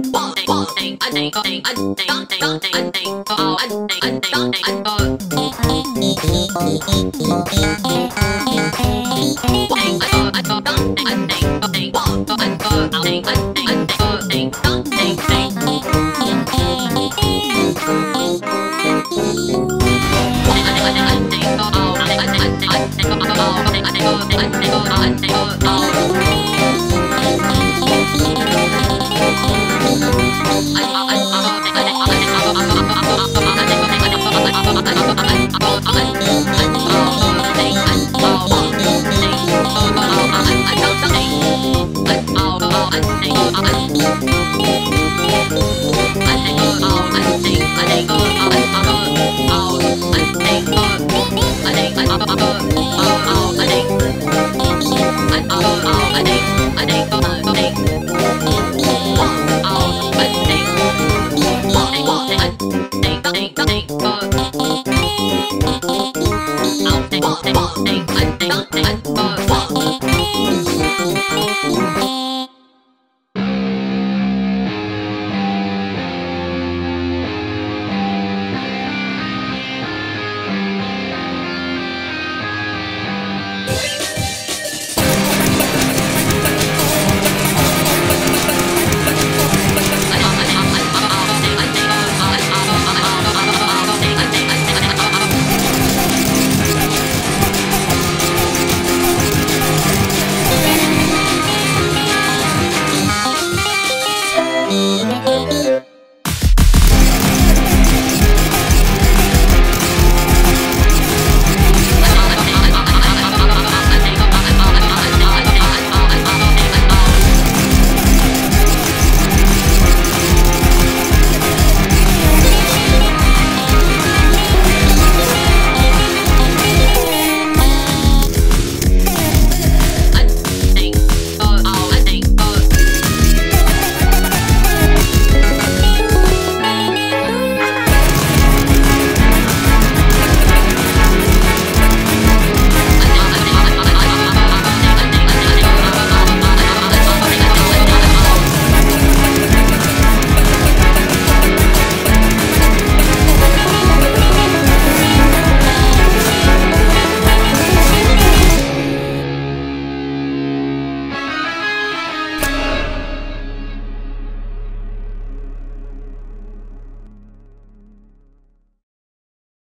Oh, Oh.